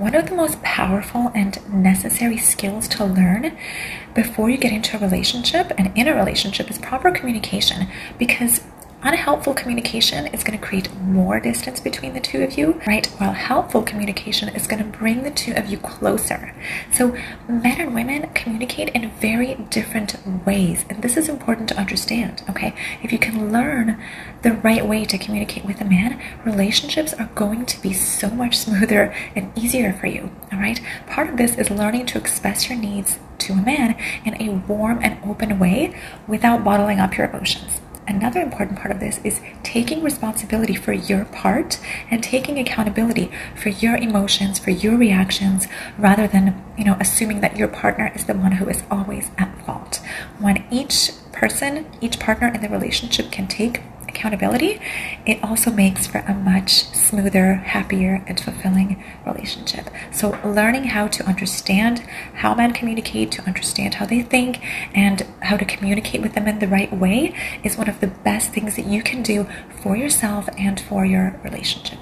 One of the most powerful and necessary skills to learn before you get into a relationship and in a relationship is proper communication. Because unhelpful communication is going to create more distance between the two of you, right? While helpful communication is going to bring the two of you closer. So, men and women communicate in very different ways, and this is important to understand, okay? If you can learn the right way to communicate with a man, relationships are going to be so much smoother and easier for you, all right? Part of this is learning to express your needs to a man in a warm and open way without bottling up your emotions. Another important part of this is taking responsibility for your part and taking accountability for your emotions, for your reactions, rather than, you know, assuming that your partner is the one who is always at fault. When each person, each partner in the relationship can take accountability, it also makes for a much smoother, happier, and fulfilling relationship. So, learning how to understand how men communicate, to understand how they think, and how to communicate with them in the right way is one of the best things that you can do for yourself and for your relationships.